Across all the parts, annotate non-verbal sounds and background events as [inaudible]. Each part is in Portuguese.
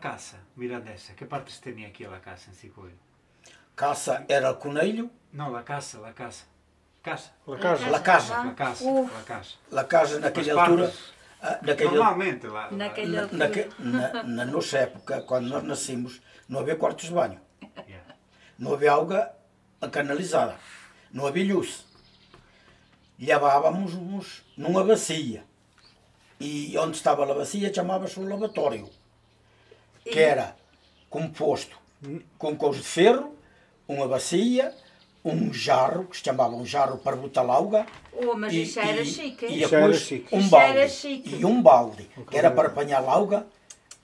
caça mirandesa, que partes tinha aqui a caça em Sicoio? Caça era coneiro. Não, a caça, a caça. Caça. La casa. La casa. A caça, Uf. a caça. La casa naquela altura. naquela, Normalmente lá. Naquele- na, naque- na, na nossa época, quando nós nascemos, não havia quartos de banho. Yeah. Não havia água canalizada. Não havia luz. Levávamos uns numa bacia. E onde estava a bacia chamava-se o lavatório. Que era composto com coisa de ferro, uma bacia, um jarro, que se chamava um jarro para botar água. Oh, mas e- isso já era e- chique, E era depois chique. um Isso já era balde. chique. E um balde, que era para apanhar a água,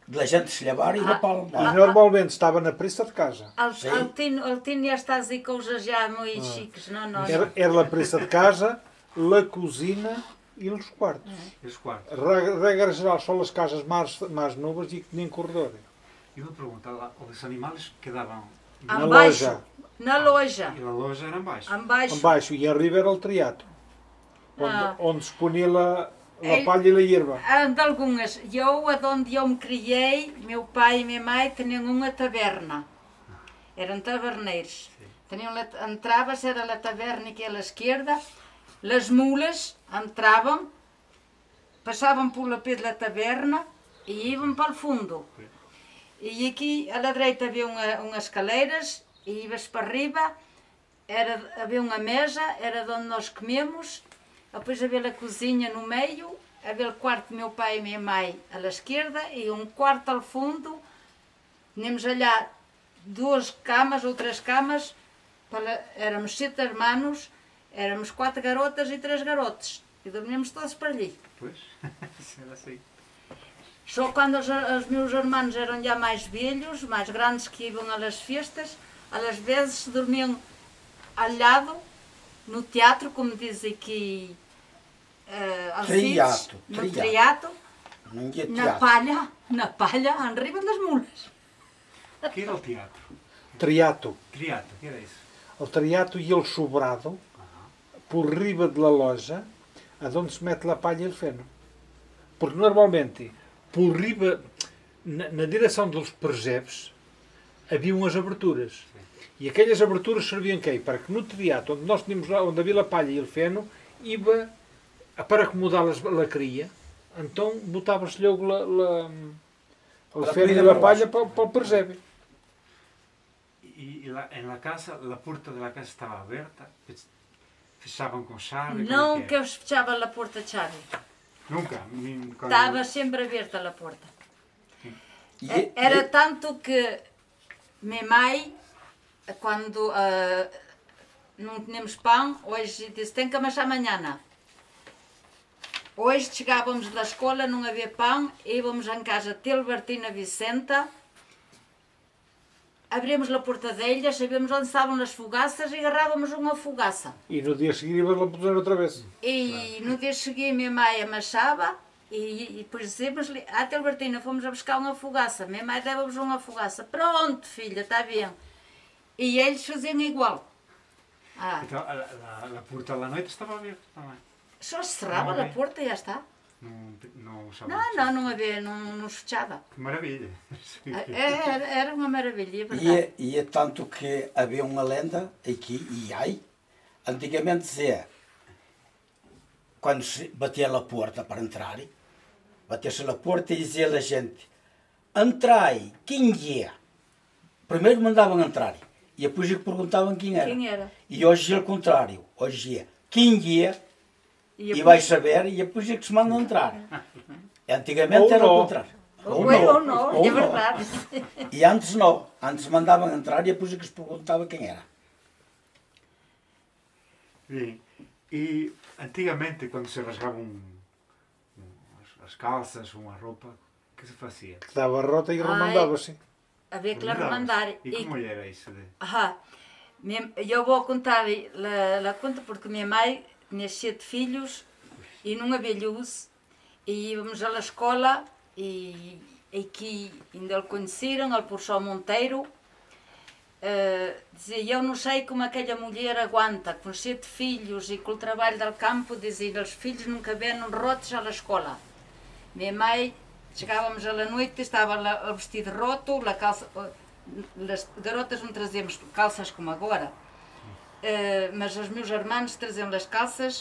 de a gente se levar e levar para o E balde. normalmente estava na presta de casa. Ele, tinha, ele tinha estas aí coisas já muito chiques, não nós. Era, era a presta de casa, la cozinha e os quartos. E os quartos. Regra, geral, só as casas mais, mais novas e que tinham corredor. E uma pergunta, os animais quedavam. Na Ambaixo, loja. na loja, E a loja era embaixo. ambaixo. Abaixo e arriba era o triato. Onde, Ah. onde se punha a, Ei. a palha e a erva. Há de algumas. Eu, onde eu me criei, meu pai e minha mãe tinham uma taberna. Eram taberneiros. Tinham, la- entravas, era a taberna aqui à esquerda, as mulas entravam, passavam pela pé da taberna e iam para o fundo. E aqui à direita havia uma, umas escaleiras e ibas para arriba, era, havia uma mesa, era de onde nós comemos, depois havia a cozinha no meio, havia o quarto do meu pai e minha mãe à esquerda e um quarto ao fundo. Tínhamos allá duas camas ou três camas, para, éramos sete irmãos, éramos quatro garotas e três garotos. E dormíamos todos para ali. Pois, [laughs] era assim. Só quando os, os meus irmãos eram já mais velhos, mais grandes que iam às festas, às vezes dormiam ao lado, no teatro, como diz aqui, uh, Triato, no triato. triato, na palha, na palha, arriba das mulas. O que era o teatro? Triato. Triato, o que era isso? O triato e ele sobrado por riba de la loja, aonde se mete a palha e o feno. Porque normalmente, por riba, na, na direção dos presebes, haviam as aberturas. E aquelas aberturas serviam quê? Para que no triato, onde nós tínhamos lá, onde havia a palha e o feno, ia a para acomodar as lacria, então botava-se logo la, la, o La feno e a palha para, para o presebe. E, e lá, em la casa, a porta da casa estava aberta, fechavam com chave. como Não é que é? eu fechava a porta de chave. Nunca. Estava sempre aberta a porta. E- É- Era tanto que minha mãe, quando ah, não tínhamos pão, hoje disse, tem que amassar amanhã. Hoje chegávamos da escola, não havia pão, íamos em casa de Tilbertina Vicenta, abríamos a porta dela, sabíamos onde estavam as fogaças e agarrávamos uma fogaça. E no dia seguinte ia lá puser outra vez. E no dia seguinte minha mãe amassava e, e depois dizíamos-lhe, ah, Albertina, fomos a buscar uma fogaça. Minha mãe dava-vos uma fogaça. Pronto, filha, está bem. E eles faziam igual. Ah, Então, a, a, a porta à noite estava aberta também. só se cerrava a porta e já está. Não, não chamava Não, não, não havia, não, não se fechava. Que maravilha. [laughs] Era, era uma maravilha, é E verdade. é, e é tanto que havia uma lenda aqui, e ai, antigamente dizia, quando se batia a porta para entrar, batia-se a porta e dizia a gente, entrai, quem é? Primeiro mandavam entrar, e depois é que perguntavam quem era. Quem era? E hoje é o contrário, hoje é, quem é? E E vais saber, e depois é que se mandam entrar. Antigamente Ou era o contrário. Ou não, ou não, Ou é não. verdade. E antes não. Antes mandavam entrar e depois é que se perguntava quem era. Bem, e antigamente quando se rasgavam um, um, as, as calças, uma roupa, o que se fazia? Que dava rota e remandava-se. Havia que remandar. E como era isso? De... Eu vou contar a conta porque minha mãe tinha sete filhos e não havia luz e íamos à escola e aqui ainda o conheceram, ele por só Monteiro. Uh, dizia, eu não sei como aquela mulher aguenta com sete filhos e com o trabalho do campo, dizia, os filhos nunca vieram rotos à escola. Minha mãe Chegávamos à noite, estava lá vestido roto, calça. As garotas não trazíamos calças como agora, Eh, mas os meus irmãos traziam as calças,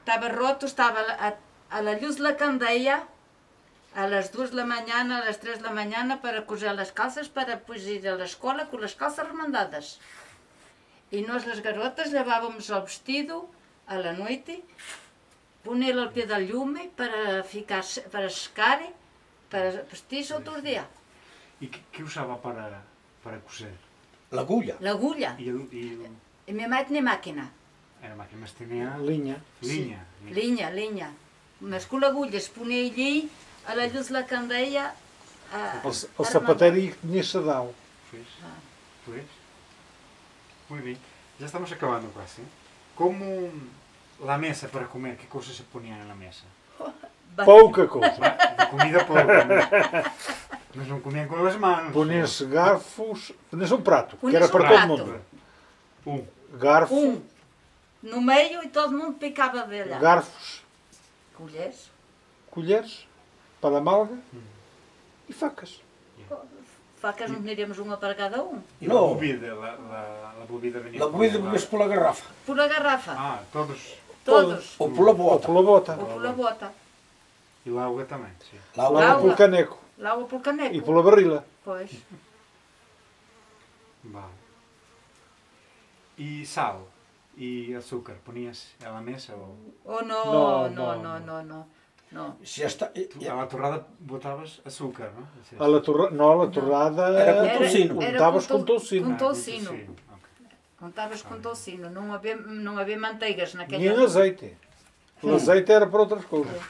estava roto, estava a, a la luz da candeia, a las duas da manhã, a las três da manhã, para cozer as calças, para depois ir à escola com as calças remandadas. E nós, as garotas, levávamos o vestido à la noite, punê-lo ao pé da lume para, ficar, se- para secar, para vestir-se outro dia. E que, que usava para, para cozer? L'agulha. L'agulha. E, el- e el- E minha mãe tinha máquina. era máquina, mas tinha Linha. linha. Linha, linha. Mas com agulhas punha ali, a la luz da candeia, a, O, o a sapateiro tinha sadão. Pois. Pois. Muy bien. Ya estamos acabando casi. ¿Cómo la mesa para comer? ¿Qué cosas se ponían en la mesa? remandar. Pouca coisa. De comida pouca, mas, mas não comían con as manos. Punha-se garfos. Punha-se um prato, que Punha-se era um para prato. todo mundo. Um. Garfo, Um no meio e todo mundo picava dele. garfos, Colheres. colheres, para a malga e facas. Facas não teríamos uma para cada um. Y la No. bebida, la, la, la bebida por bebida bebes pela garrafa. Por a garrafa. Ah, todos. Todos. Ou pela Ou bota. pela bota. Ou pela bota. E la auga também, sim. Lá Lá Água. pelo caneco. Lá ou pelo caneco. E pela barrila. Pois. Vale. E sal e açúcar, ponias a la mesa ou Oh, No, no, no, no, no, no, no. no. Se esta, tu, a la torrada botavas açúcar, não? Assim, A la torra... Não, a la torrada Era com era... toucino. era Untavas com com tou- toucino. com Ah, toucino. Contavas com toucino. Não havia, não havia manteigas naquele Nem azeite. O azeite era para outras coisas.